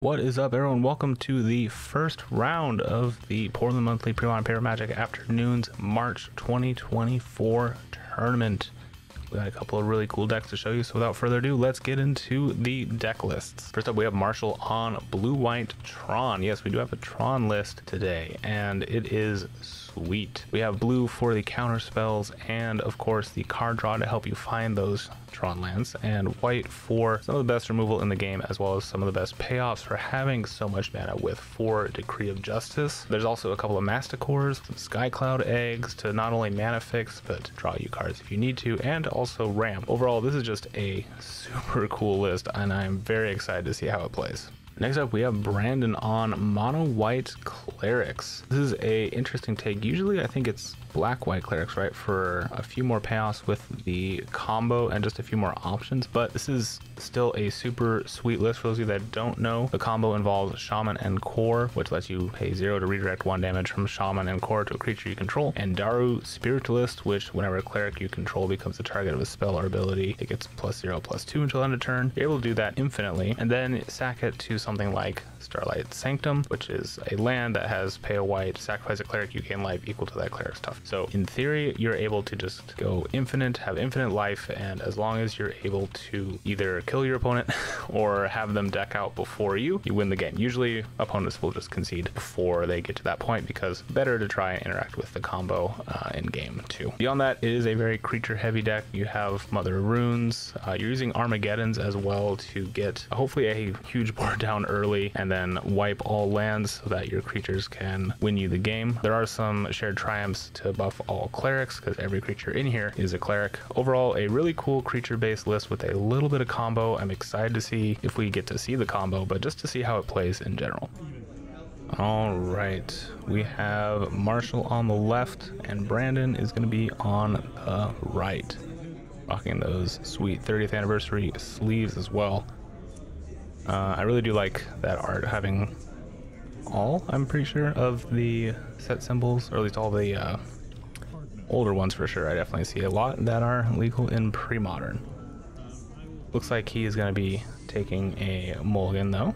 What is up, everyone? Welcome to the first round of the Portland Monthly Pre-Modern Paper Magic Afternoons March 2024 tournament. We got a couple of really cool decks to show you, so without further ado, let's get into the deck lists. First up, we have Marshall on Blue-White Tron. Yes, we do have a Tron list today, and it is sweet. We have blue for the counter spells, and of course the card draw to help you find those Tron lands, and white for some of the best removal in the game, as well as some of the best payoffs for having so much mana with 4 Decree of Justice. There's also a couple of Masticores, some Skycloud eggs to not only mana fix, but draw you cards if you need to, and also ramp. Overall, this is just a super cool list, and I'm very excited to see how it plays. Next up, we have Brandon on Mono White Clerics. This is a interesting take. Usually, I think it's black white clerics, right, for a few more payoffs with the combo and just a few more options. But this is still a super sweet list for those of you that don't know. The combo involves Shaman en-Kor, which lets you pay zero to redirect one damage from Shaman en-Kor to a creature you control, and Daru Spiritualist, which whenever a cleric you control becomes the target of a spell or ability, it gets plus zero, plus two until end of turn. You're able to do that infinitely, and then sack it to something like Starlit Sanctum, which is a land that has pay a white, sacrifice a cleric, you gain life equal to that cleric's tough. So in theory, you're able to just go infinite, have infinite life, and as long as you're able to either kill your opponent or have them deck out before you, you win the game. Usually opponents will just concede before they get to that point because better to try and interact with the combo uh, in game too. Beyond that, it is a very creature heavy deck. You have Mother Runes, uh, you're using Armageddons as well to get hopefully a huge board down early and then then wipe all lands so that your creatures can win you the game. There are some shared triumphs to buff all clerics because every creature in here is a cleric. Overall, a really cool creature based list with a little bit of combo. I'm excited to see if we get to see the combo, but just to see how it plays in general. All right, we have Marshall on the left, and Brandon is going to be on the right. Rocking those sweet 30th anniversary sleeves as well. Uh, I really do like that art having all, I'm pretty sure, of the set symbols, or at least all the uh, older ones for sure. I definitely see a lot that are legal in pre-modern. Looks like he is going to be taking a mulligan though.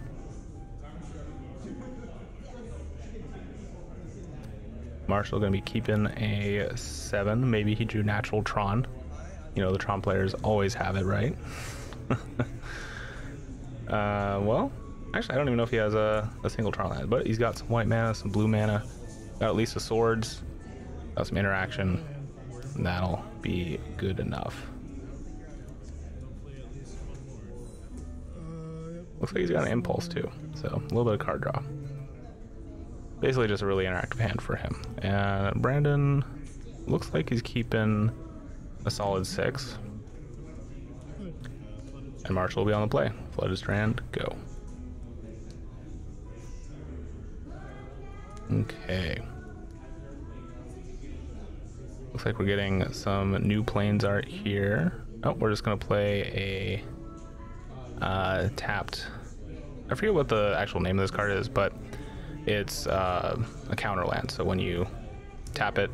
Marshall going to be keeping a 7. Maybe he drew natural Tron. You know, the Tron players always have it, right? Uh, well, actually, I don't even know if he has a, a single Tron land, but he's got some white mana, some blue mana, got at least the swords, got some interaction. and That'll be good enough. Looks like he's got an impulse too, so a little bit of card draw. Basically, just a really interactive hand for him. And Brandon looks like he's keeping a solid six. And Marshall will be on the play. Flooded Strand, go. Okay. Looks like we're getting some new planes art here. Oh, we're just gonna play a uh, tapped. I forget what the actual name of this card is, but it's uh, a counter land. So when you tap it,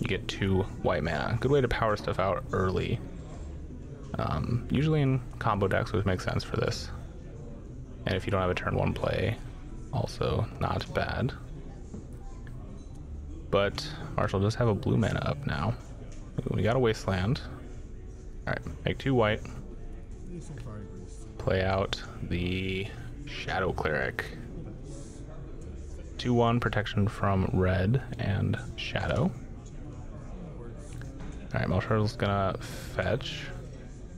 you get two white mana. Good way to power stuff out early. Um, usually in combo decks, which makes sense for this. And if you don't have a turn one play, also not bad. But Marshall does have a blue mana up now. We got a wasteland. Alright, make two white. Play out the Shadow Cleric. 2-1 protection from red and shadow. Alright, Marshall's gonna fetch.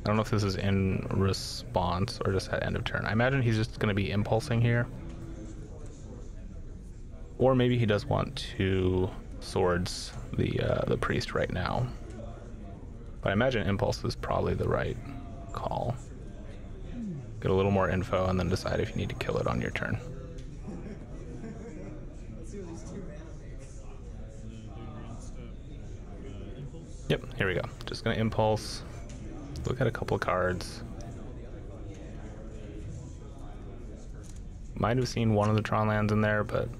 I don't know if this is in response or just at end of turn. I imagine he's just to be impulsing here. Or maybe he does want to swords the uh, the priest right now. But I imagine impulse is probably the right call. Get a little more info and then decide if you need to kill it on your turn. Yep, here we go. Just gonna impulse look at a couple of cards. Might have seen one of the Tron lands in there, but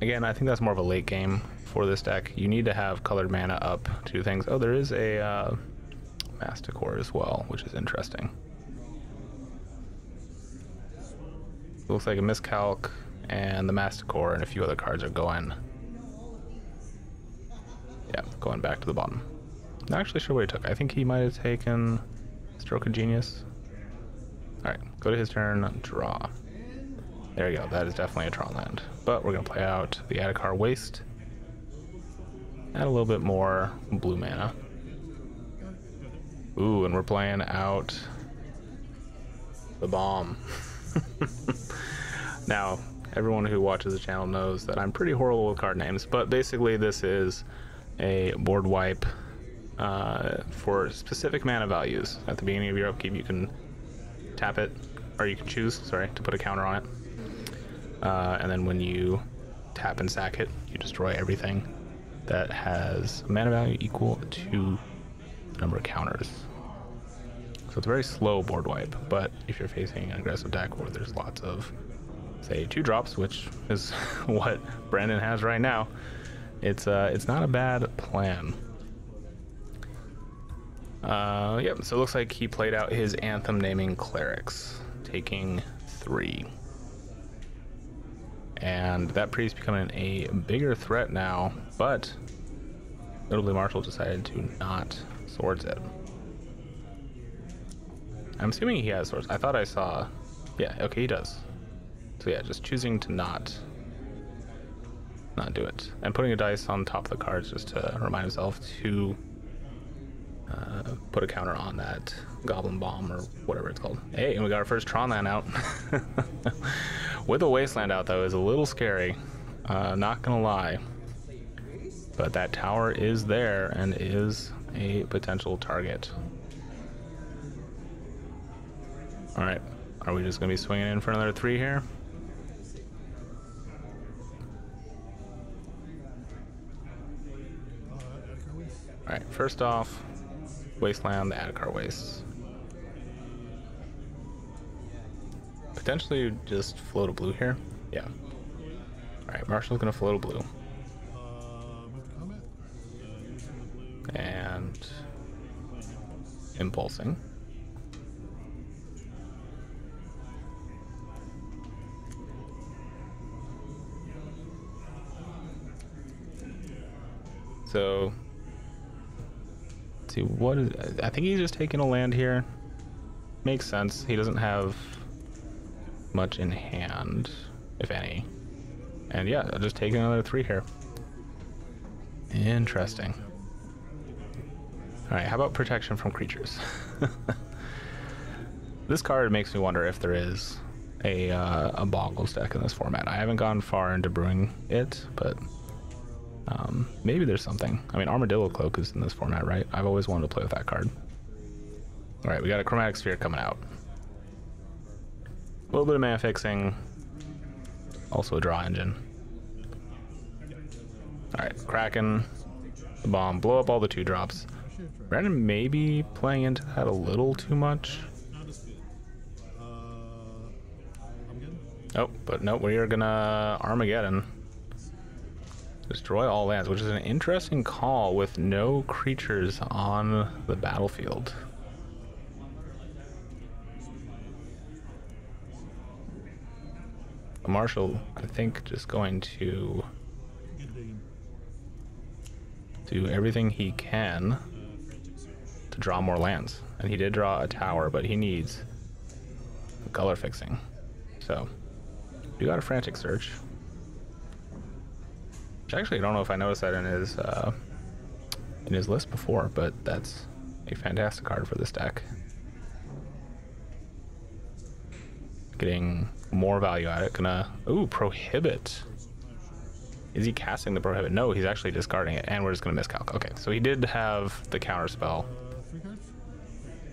again, I think that's more of a late game for this deck. You need to have colored mana up to things. Oh, there is a uh, Masticore as well, which is interesting. looks like a miscalc and the Masticore and a few other cards are going. Yeah, going back to the bottom. Not actually sure what he took. I think he might have taken Stroke of Genius. Alright, go to his turn, draw. There you go, that is definitely a Tron land. But we're going to play out the Adarkar Waste. Add a little bit more blue mana. Ooh, and we're playing out the bomb. now, everyone who watches the channel knows that I'm pretty horrible with card names, but basically this is a board wipe uh, for specific mana values. At the beginning of your upkeep, you can tap it, or you can choose, sorry, to put a counter on it. Uh, and then when you tap and sack it, you destroy everything that has a mana value equal to the number of counters. It's a very slow board wipe, but if you're facing an aggressive deck where there's lots of, say, two drops, which is what Brandon has right now, it's uh, it's not a bad plan. Uh, yep, so it looks like he played out his anthem naming clerics, taking three. And that priest becoming a bigger threat now, but notably Marshall decided to not swords it. I'm assuming he has swords. I thought I saw, yeah, okay, he does. So yeah, just choosing to not not do it. And putting a dice on top of the cards just to remind himself to uh, put a counter on that Goblin Bomb or whatever it's called. Hey, and we got our first Tron land out. With a Wasteland out, though, is a little scary. Uh, not gonna lie. But that tower is there and is a potential target. Alright, are we just gonna be swinging in for another three here? Alright, first off, Wasteland, the Adarkar Waste. Potentially just float a blue here. Yeah. Alright, Marshall's gonna float a blue. And impulsing. So see what is I think he's just taking a land here. Makes sense. He doesn't have much in hand, if any. And yeah, I'll just take another three here. Interesting. Alright, how about protection from creatures? this card makes me wonder if there is a, uh, a Boggles deck in this format. I haven't gone far into brewing it, but um, maybe there's something. I mean, Armadillo Cloak is in this format, right? I've always wanted to play with that card. All right, we got a Chromatic Sphere coming out. A little bit of mana fixing. Also a draw engine. All right, Kraken, the bomb, blow up all the two drops. Brandon may be playing into that a little too much. Oh, but no, we are gonna Armageddon. Destroy all lands, which is an interesting call with no creatures on the battlefield. Marshall, I think, just going to do everything he can to draw more lands. And he did draw a tower, but he needs color fixing. So, we got a frantic search. Which actually, I don't know if I noticed that in his uh, in his list before, but that's a fantastic card for this deck. Getting more value out of it. Gonna ooh prohibit. Is he casting the prohibit? No, he's actually discarding it, and we're just gonna miscalc. Okay, so he did have the counter spell.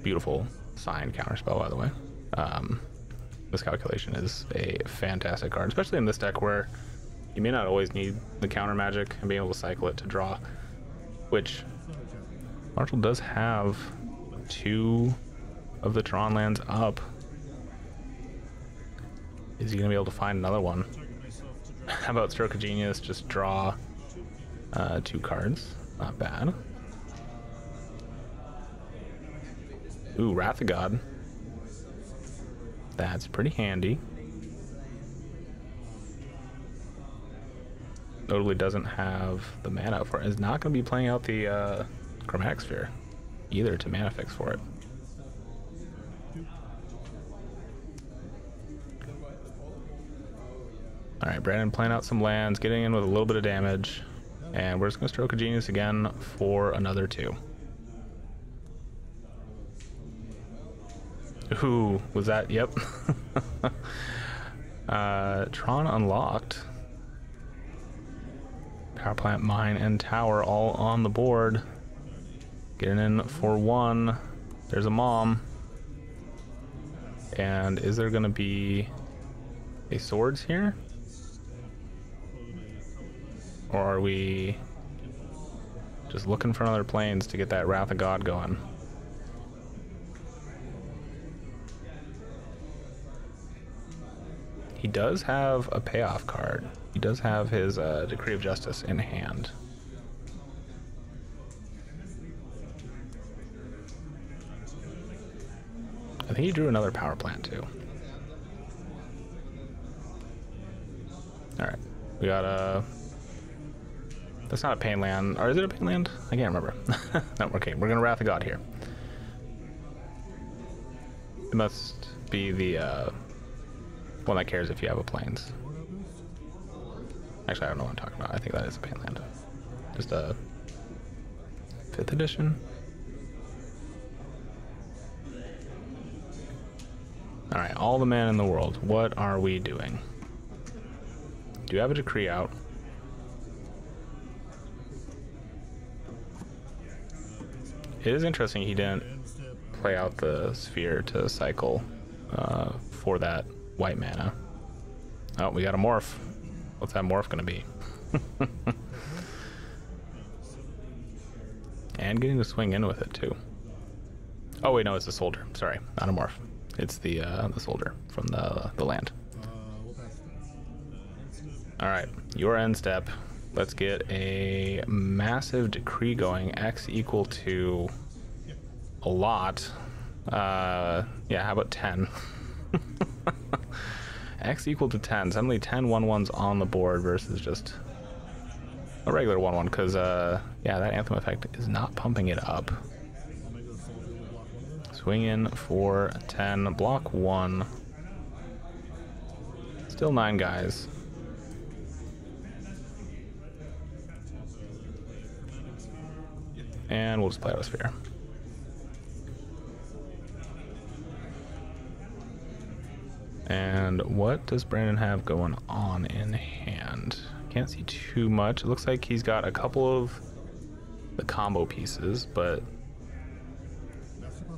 Beautiful signed counter spell, by the way. Um, miscalculation is a fantastic card, especially in this deck where you may not always need the counter magic and being able to cycle it to draw, which Marshall does have two of the Tron lands up. Is he going to be able to find another one? How about Stroke of Genius? Just draw uh, two cards. Not bad. Ooh, Wrath of God. That's pretty handy. Notably doesn't have the mana for it, is not going to be playing out the uh, Chromatic Sphere either to mana fix for it. Alright, Brandon playing out some lands, getting in with a little bit of damage. And we're just going to stroke a genius again for another two. Who was that? Yep. uh, Tron unlocked. Plant, mine, and tower all on the board. Getting in for one. There's a mom. And is there going to be a swords here? Or are we just looking for another planes to get that Wrath of God going? He does have a payoff card. He does have his uh, Decree of Justice in hand. I think he drew another power plant too. Alright. We got a that's not a pain land. Or is it a pain land? I can't remember. no, okay, we're gonna Wrath of God here. It must be the uh, one that cares if you have a plains. Actually, I don't know what I'm talking about. I think that is a pain land. Just a fifth edition. All right, all the man in the world. What are we doing? Do you have a decree out? It is interesting he didn't play out the sphere to cycle uh, for that white mana. Oh, we got a morph. What's that morph gonna be? and getting to swing in with it too. Oh wait, no, it's the soldier. Sorry, not a morph. It's the uh, the soldier from the the land. All right, your end step Let's get a massive decree going. X equal to a lot. Uh, yeah, how about 10? X equal to 10. So Suddenly 10 1 1s on the board versus just a regular 1 1 because, uh, yeah, that Anthem effect is not pumping it up. Swing in for 10, block 1. Still 9 guys. And we'll just play out a sphere. And what does Brandon have going on in hand? Can't see too much. It looks like he's got a couple of the combo pieces, but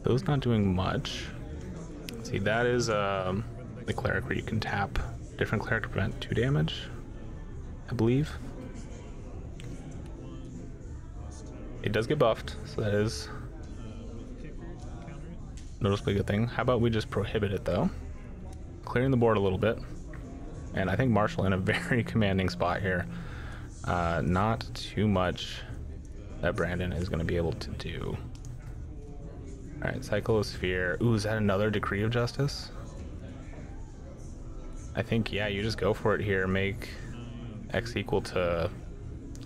those not doing much. see, that is um, the cleric where you can tap different cleric to prevent two damage, I believe. It does get buffed, so that is noticeably a good thing. How about we just prohibit it though? Clearing the board a little bit. And I think Marshall in a very commanding spot here. Uh, not too much that Brandon is going to be able to do. Alright, Cyclosphere. Ooh, is that another Decree of Justice? I think, yeah, you just go for it here. Make X equal to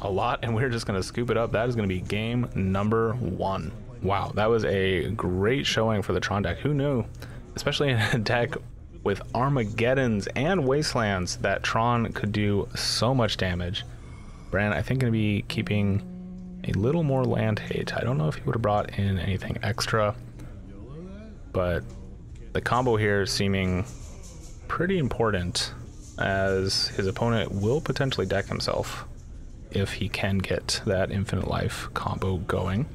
a lot, and we're just going to scoop it up. That is going to be game number one. Wow, that was a great showing for the Tron deck. Who knew? Especially in a deck with Armageddons and Wastelands that Tron could do so much damage. Brand, I think, going to be keeping a little more land hate. I don't know if he would have brought in anything extra, but the combo here is seeming pretty important as his opponent will potentially deck himself if he can get that infinite life combo going.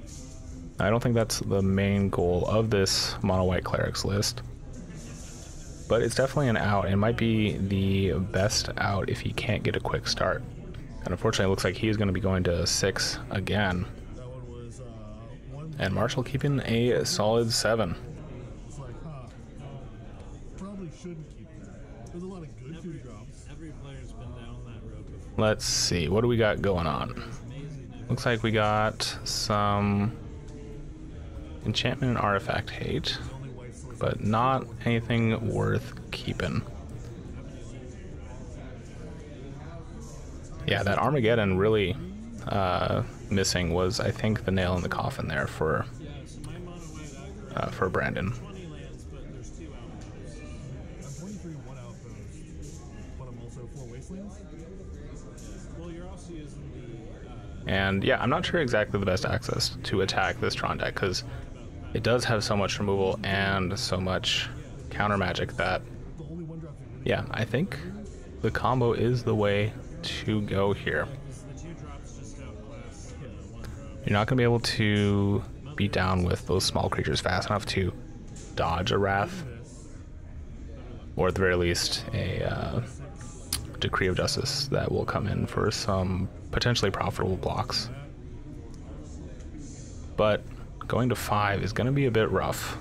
I don't think that's the main goal of this mono white clerics list. But it's definitely an out. It might be the best out if he can't get a quick start. And unfortunately, it looks like he's going to be going to six again. And Marshall keeping a solid seven. Let's see, what do we got going on? Looks like we got some enchantment and artifact hate, but not anything worth keeping. Yeah, that Armageddon really uh, missing was, I think, the nail in the coffin there for uh, for Brandon. And yeah, I'm not sure exactly the best access to attack this Tron deck because it does have so much removal and so much counter magic that, yeah, I think the combo is the way to go here. You're not going to be able to beat down with those small creatures fast enough to dodge a Wrath, or at the very least, a uh, Decree of Justice that will come in for some potentially profitable blocks. But going to five is going to be a bit rough.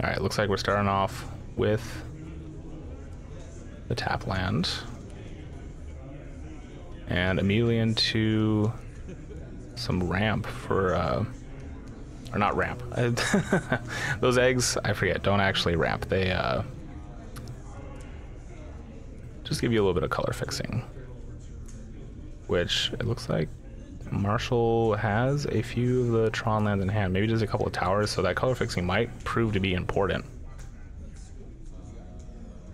Alright, looks like we're starting off with the tap land. And immediately into some ramp for, uh, or not ramp. Those eggs, I forget, don't actually ramp. They, uh, just give you a little bit of color fixing. Which it looks like Marshall has a few of the Tron lands in hand. Maybe just a couple of towers, so that color fixing might prove to be important.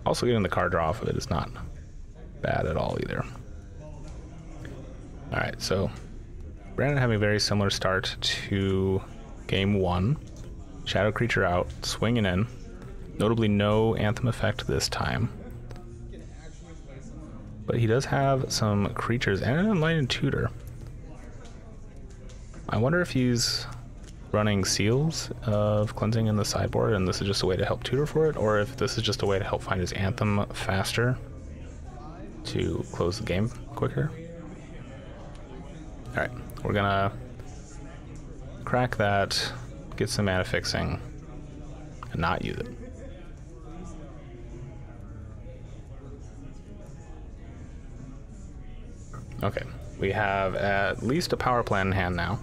Also getting the card draw off of it is not bad at all either. Alright, so Brandon having a very similar start to game one. Shadow creature out, swinging in. Notably no Anthem effect this time. But he does have some creatures and an Enlightened Tutor. I wonder if he's running seals of cleansing in the sideboard and this is just a way to help tutor for it, or if this is just a way to help find his anthem faster to close the game quicker. Alright, we're gonna crack that, get some mana fixing, and not use it. Okay, we have at least a power plant in hand now.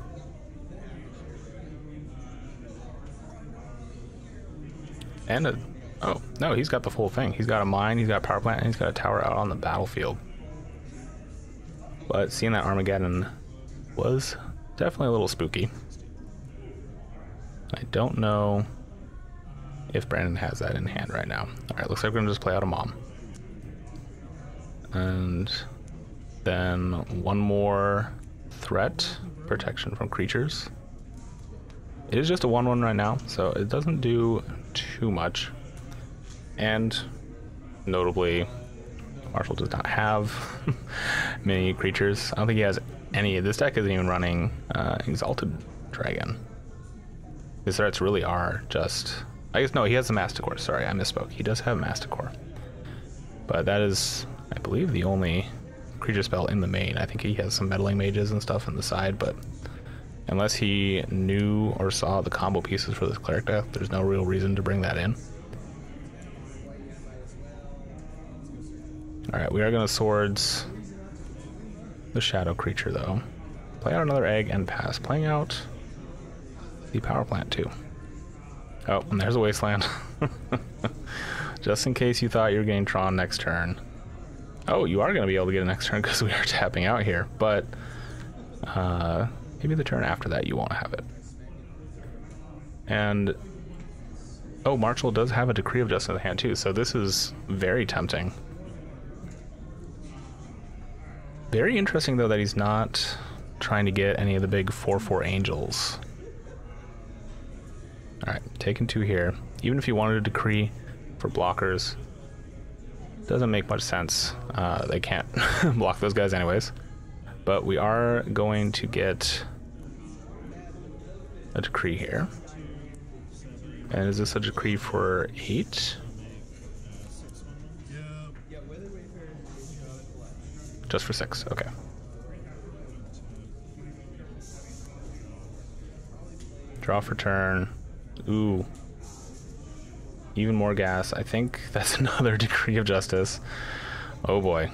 And a... Oh, no, he's got the full thing. He's got a mine, he's got a power plant, and he's got a tower out on the battlefield. But seeing that Armageddon was definitely a little spooky. I don't know if Brandon has that in hand right now. Alright, looks like we're gonna just play out a mom. And then one more threat, protection from creatures. It is just a 1-1 right now, so it doesn't do too much. And notably, Marshall does not have many creatures. I don't think he has any. This deck isn't even running uh, Exalted Dragon. His threats really are just... I guess, no, he has the Masticore. Sorry, I misspoke. He does have Masticore. But that is, I believe, the only creature spell in the main. I think he has some meddling mages and stuff on the side, but unless he knew or saw the combo pieces for this cleric deck, there's no real reason to bring that in. Alright, we are going to swords the shadow creature though. Play out another egg and pass. Playing out the power plant too. Oh, and there's a wasteland. Just in case you thought you were getting Tron next turn. Oh, you are going to be able to get a next turn because we are tapping out here, but uh, maybe the turn after that you won't have it. And oh, Marshall does have a Decree of Justice in the hand too, so this is very tempting. Very interesting though that he's not trying to get any of the big 4-4 angels. Alright, taking two here. Even if you wanted a decree for blockers, doesn't make much sense. Uh, they can't block those guys anyways. But we are going to get a decree here. And is this a decree for eight? Just for six, okay. Draw for turn. Ooh, even more gas. I think that's another decree of justice. Oh boy.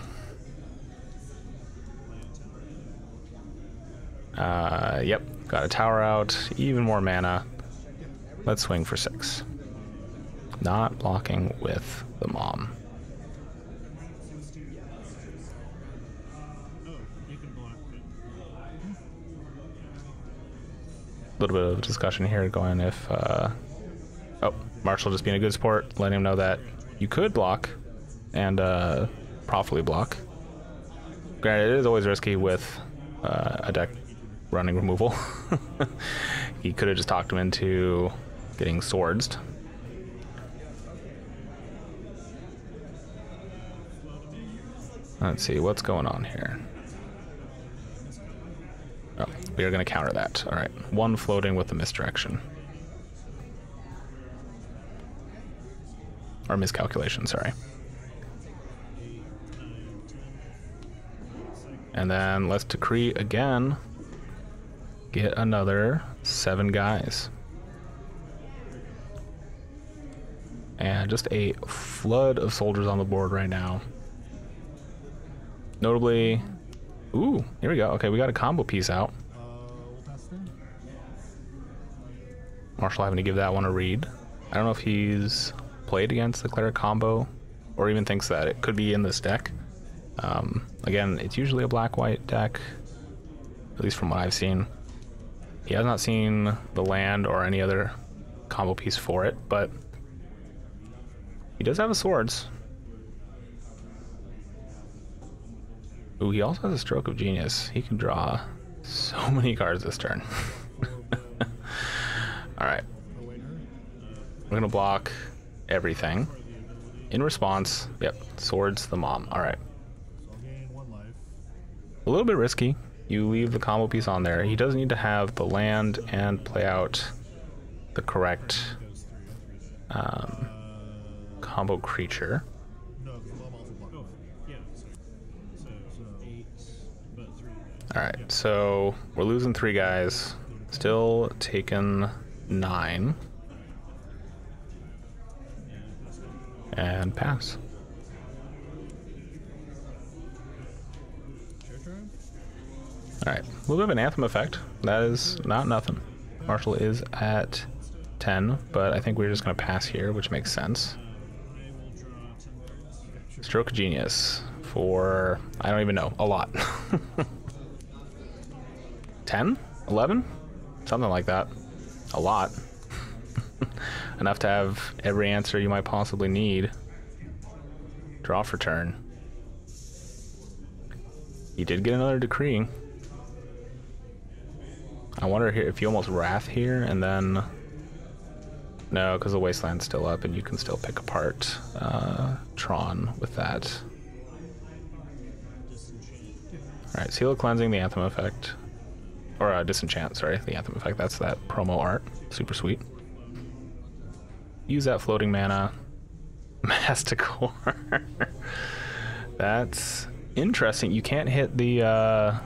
Uh, yep, got a tower out, even more mana. Let's swing for six. Not blocking with the mom. little bit of discussion here going if uh, oh Marshall just being a good sport, letting him know that you could block and uh, profitably block. Granted, it is always risky with uh, a deck running removal. he could have just talked him into getting swords. Let's see what's going on here. Oh, we are going to counter that. All right, one floating with a misdirection. Or miscalculation, sorry. And then let's decree again. Get another seven guys. And just a flood of soldiers on the board right now. Notably, ooh, here we go. Okay, we got a combo piece out. Marshall having to give that one a read. I don't know if he's played against the cleric combo or even thinks that it could be in this deck. Um, again, it's usually a black-white deck, at least from what I've seen. He has not seen the land or any other combo piece for it, but he does have a swords. Ooh, he also has a stroke of genius. He can draw so many cards this turn. Alright. We're gonna block everything. In response, yep, swords the mom. Alright. A little bit risky. You leave the combo piece on there. He does need to have the land and play out the correct um, combo creature. Alright, so we're losing three guys. Still taking nine. And pass. Alright, a little bit of an anthem effect. That is not nothing. Marshall is at 10, but I think we're just going to pass here, which makes sense. Stroke Genius for, I don't even know, a lot. 10? 11? Something like that. A lot. Enough to have every answer you might possibly need. Draw for turn. You did get another decree. I wonder if you almost Wrath here and then... No, because the Wasteland's still up and you can still pick apart uh, Tron with that. Alright, Seal Cleansing, the Anthem effect. Or uh, Disenchant, sorry, the Anthem effect. That's that promo art. Super sweet. Use that floating mana. Masticore. That's interesting. You can't hit the... Uh,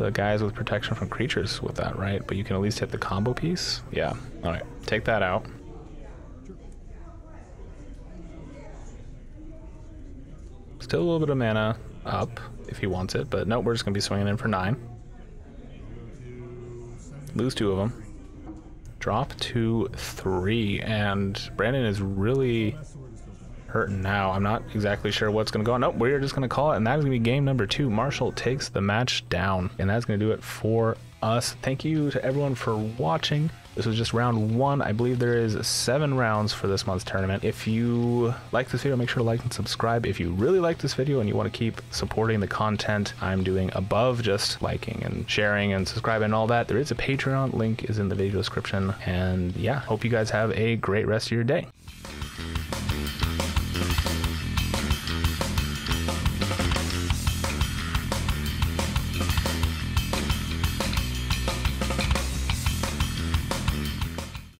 the guys with protection from creatures with that, right? But you can at least hit the combo piece. Yeah. All right. Take that out. Still a little bit of mana up if he wants it, but no, we're just going to be swinging in for nine. Lose two of them. Drop to three, and Brandon is really hurting now. I'm not exactly sure what's going to go on. Nope, we're just going to call it, and that is going to be game number two. Marshall takes the match down, and that's going to do it for us. Thank you to everyone for watching. This was just round one. I believe there is seven rounds for this month's tournament. If you like this video, make sure to like and subscribe. If you really like this video and you want to keep supporting the content I'm doing above just liking and sharing and subscribing and all that, there is a Patreon link is in the video description. And yeah, hope you guys have a great rest of your day.